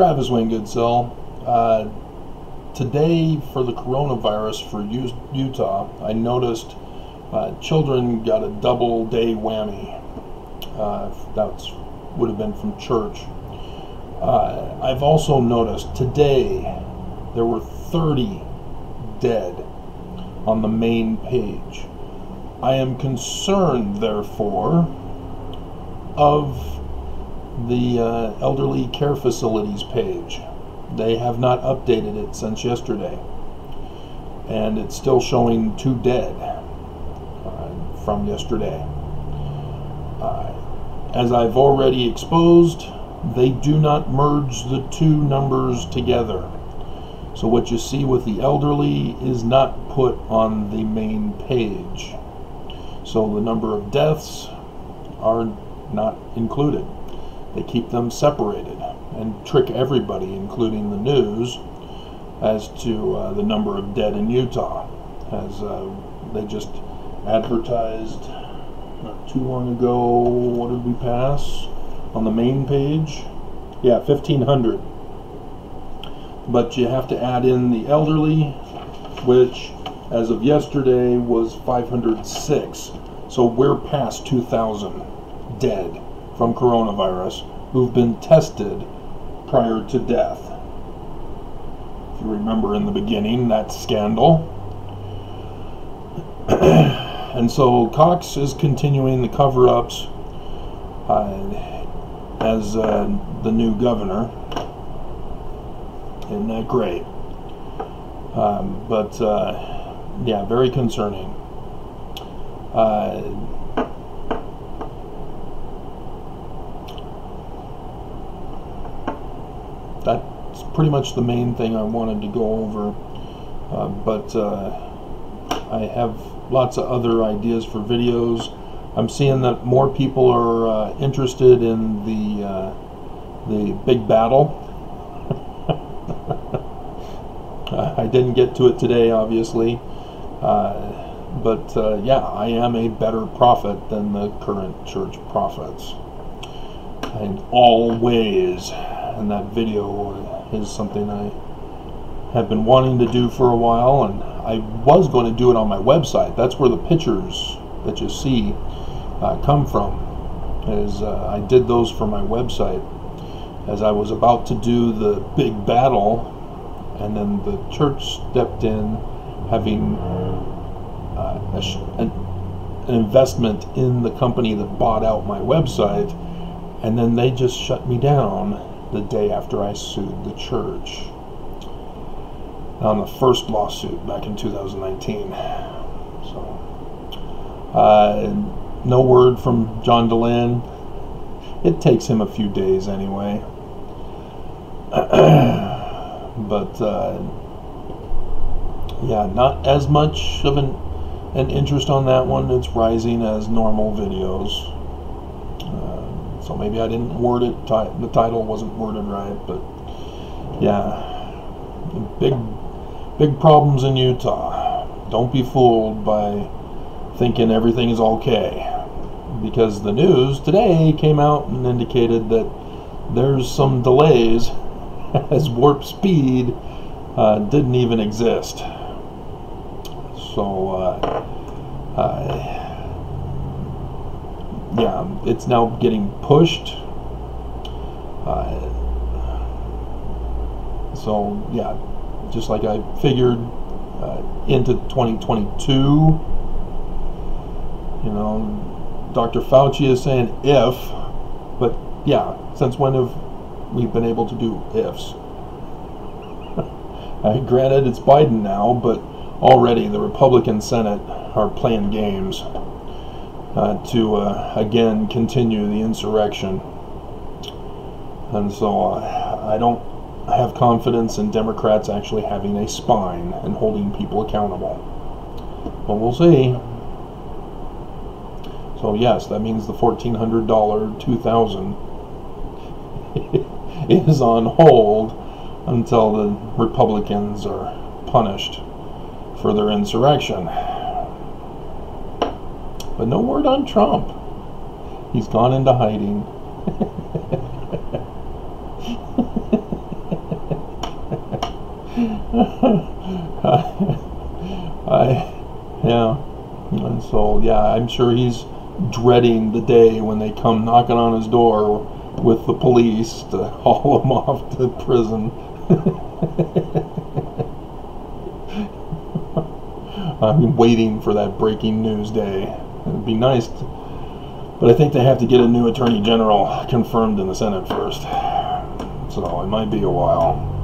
Travis Wayne Goodsell. Uh, today, for the coronavirus for Utah, I noticed uh, children got a double day whammy. Uh, that would have been from church. Uh, I've also noticed today there were 30 dead on the main page. I am concerned, therefore, of the uh, elderly care facilities page. They have not updated it since yesterday. And it's still showing two dead uh, from yesterday. Uh, as I've already exposed, they do not merge the two numbers together. So what you see with the elderly is not put on the main page. So the number of deaths are not included. They keep them separated and trick everybody, including the news, as to uh, the number of dead in Utah. As uh, they just advertised not too long ago, what did we pass on the main page? Yeah, 1,500. But you have to add in the elderly, which as of yesterday was 506. So we're past 2,000 dead from coronavirus who've been tested prior to death. If you remember in the beginning, that scandal. and so Cox is continuing the cover ups uh, as uh, the new governor. Isn't that great? Um, but uh, yeah, very concerning. Uh, that's pretty much the main thing I wanted to go over. Uh, but uh, I have lots of other ideas for videos. I'm seeing that more people are uh, interested in the uh, the big battle. I didn't get to it today, obviously, uh, but uh, yeah, I am a better prophet than the current church prophets in all ways and that video is something I have been wanting to do for a while and I was going to do it on my website. That's where the pictures that you see uh, come from is uh, I did those for my website. As I was about to do the big battle and then the church stepped in having uh, an, an investment in the company that bought out my website and then they just shut me down the day after I sued the church on the first lawsuit back in 2019. So, uh, no word from John Dehlin. It takes him a few days anyway. but, uh, yeah, not as much of an, an interest on that one. It's rising as normal videos. So maybe I didn't word it, the title wasn't worded right, but yeah, big, big problems in Utah. Don't be fooled by thinking everything is okay. Because the news today came out and indicated that there's some delays as warp speed uh, didn't even exist. So, uh, uh, yeah, it's now getting pushed. Uh, so yeah, just like I figured uh, into 2022. You know, Dr. Fauci is saying if, but yeah, since when have we been able to do ifs? uh, granted, it's Biden now, but already the Republican Senate are playing games to uh, again continue the insurrection. And so uh, I don't have confidence in Democrats actually having a spine and holding people accountable. But we'll see. So yes, that means the $1,400 2000 is on hold until the Republicans are punished for their insurrection. But no word on Trump. He's gone into hiding. I, yeah. And so, yeah, I'm sure he's dreading the day when they come knocking on his door with the police to haul him off to prison. I'm waiting for that breaking news day. It'd be nice, to, but I think they have to get a new attorney general confirmed in the Senate first. So it might be a while.